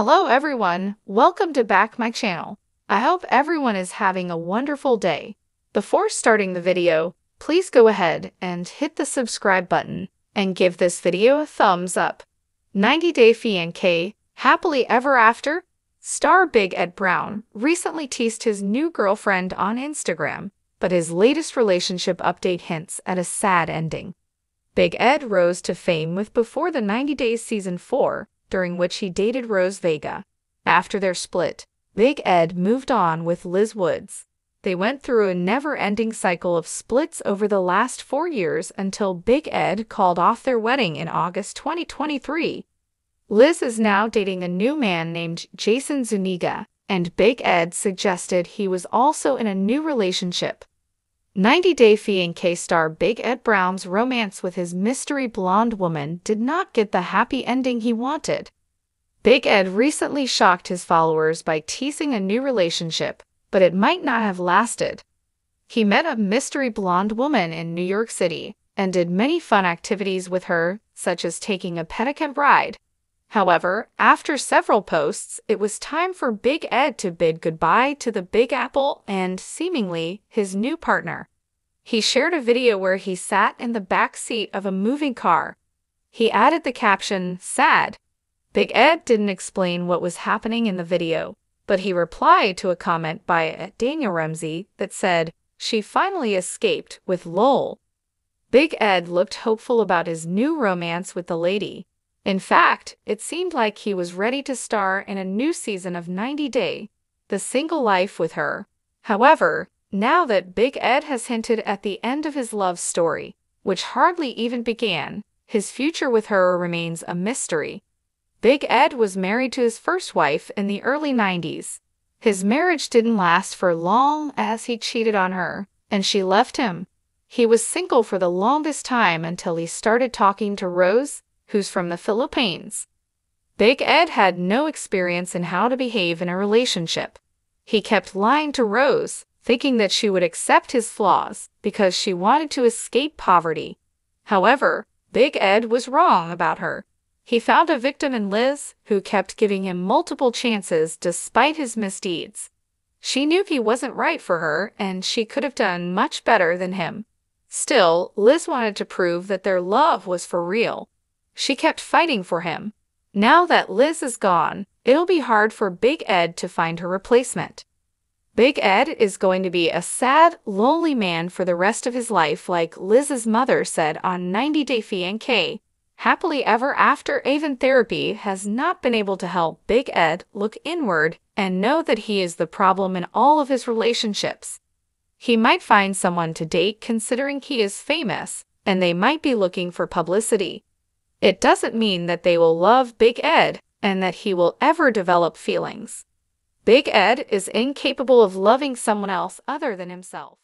Hello everyone, welcome to back my channel. I hope everyone is having a wonderful day. Before starting the video, please go ahead and hit the subscribe button and give this video a thumbs up. 90 Day Fiancé, Happily Ever After? Star Big Ed Brown recently teased his new girlfriend on Instagram, but his latest relationship update hints at a sad ending. Big Ed rose to fame with Before the 90 Days Season 4, during which he dated Rose Vega. After their split, Big Ed moved on with Liz Woods. They went through a never-ending cycle of splits over the last four years until Big Ed called off their wedding in August 2023. Liz is now dating a new man named Jason Zuniga, and Big Ed suggested he was also in a new relationship. 90 Day Fiancé star Big Ed Brown's romance with his mystery blonde woman did not get the happy ending he wanted. Big Ed recently shocked his followers by teasing a new relationship, but it might not have lasted. He met a mystery blonde woman in New York City and did many fun activities with her, such as taking a pedicab ride. However, after several posts, it was time for Big Ed to bid goodbye to the Big Apple and, seemingly, his new partner. He shared a video where he sat in the back seat of a moving car. He added the caption, sad. Big Ed didn't explain what was happening in the video, but he replied to a comment by Daniel Ramsey that said, she finally escaped with lol. Big Ed looked hopeful about his new romance with the lady. In fact, it seemed like he was ready to star in a new season of 90 Day, The Single Life with her. However, now that Big Ed has hinted at the end of his love story, which hardly even began, his future with her remains a mystery. Big Ed was married to his first wife in the early 90s. His marriage didn't last for long as he cheated on her, and she left him. He was single for the longest time until he started talking to Rose, who's from the Philippines. Big Ed had no experience in how to behave in a relationship. He kept lying to Rose, thinking that she would accept his flaws because she wanted to escape poverty. However, Big Ed was wrong about her. He found a victim in Liz, who kept giving him multiple chances despite his misdeeds. She knew he wasn't right for her, and she could have done much better than him. Still, Liz wanted to prove that their love was for real. She kept fighting for him. Now that Liz is gone, it'll be hard for Big Ed to find her replacement. Big Ed is going to be a sad, lonely man for the rest of his life, like Liz's mother said on 90 Day Fiancé. Happily Ever After Avon Therapy has not been able to help Big Ed look inward and know that he is the problem in all of his relationships. He might find someone to date considering he is famous, and they might be looking for publicity. It doesn't mean that they will love Big Ed and that he will ever develop feelings. Big Ed is incapable of loving someone else other than himself.